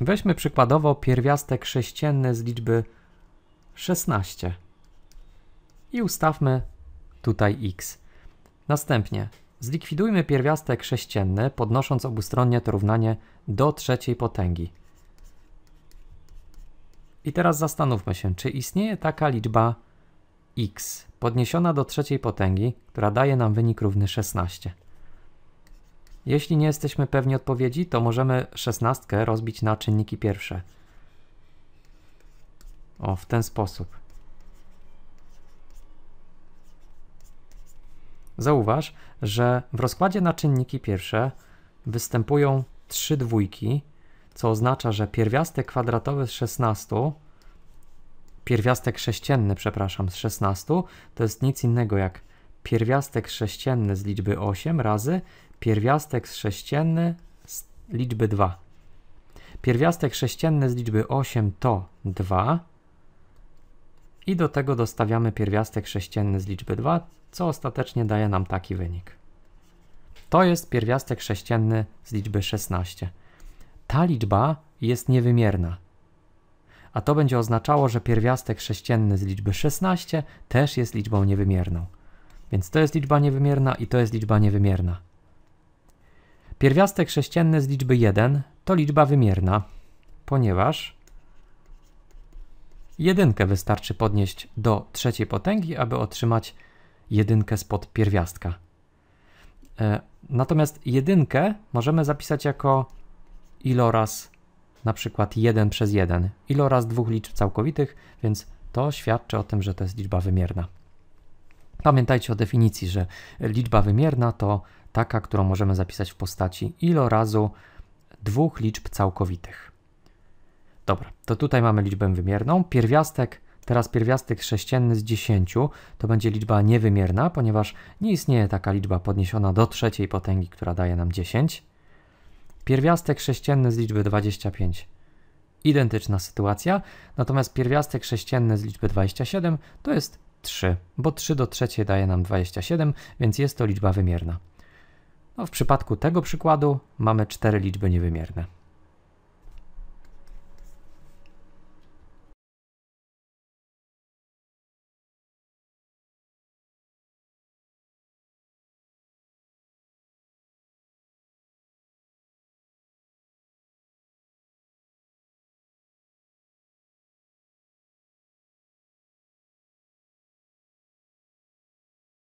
Weźmy przykładowo pierwiastek sześcienny z liczby 16 i ustawmy tutaj x. Następnie zlikwidujmy pierwiastek sześcienny, podnosząc obustronnie to równanie do trzeciej potęgi. I teraz zastanówmy się, czy istnieje taka liczba x podniesiona do trzeciej potęgi, która daje nam wynik równy 16. Jeśli nie jesteśmy pewni odpowiedzi, to możemy szesnastkę rozbić na czynniki pierwsze. O, w ten sposób. Zauważ, że w rozkładzie na czynniki pierwsze występują trzy dwójki, co oznacza, że pierwiastek kwadratowy z 16, pierwiastek sześcienny, przepraszam, z 16, to jest nic innego jak pierwiastek sześcienny z liczby 8 razy pierwiastek sześcienny z liczby 2. Pierwiastek sześcienny z liczby 8 to 2 i do tego dostawiamy pierwiastek sześcienny z liczby 2, co ostatecznie daje nam taki wynik. To jest pierwiastek sześcienny z liczby 16. Ta liczba jest niewymierna. A to będzie oznaczało, że pierwiastek sześcienny z liczby 16 też jest liczbą niewymierną. Więc to jest liczba niewymierna i to jest liczba niewymierna. Pierwiastek sześcienny z liczby 1 to liczba wymierna, ponieważ jedynkę wystarczy podnieść do trzeciej potęgi, aby otrzymać jedynkę spod pierwiastka. E, natomiast jedynkę możemy zapisać jako iloraz na przykład 1 przez 1, iloraz dwóch liczb całkowitych, więc to świadczy o tym, że to jest liczba wymierna. Pamiętajcie o definicji, że liczba wymierna to taka, którą możemy zapisać w postaci ilorazu dwóch liczb całkowitych. Dobra, to tutaj mamy liczbę wymierną. Pierwiastek, teraz pierwiastek sześcienny z 10 to będzie liczba niewymierna, ponieważ nie istnieje taka liczba podniesiona do trzeciej potęgi, która daje nam 10. Pierwiastek sześcienny z liczby 25 identyczna sytuacja, natomiast pierwiastek sześcienny z liczby 27 to jest 3, bo 3 do trzeciej daje nam 27, więc jest to liczba wymierna. No, w przypadku tego przykładu mamy cztery liczby niewymierne.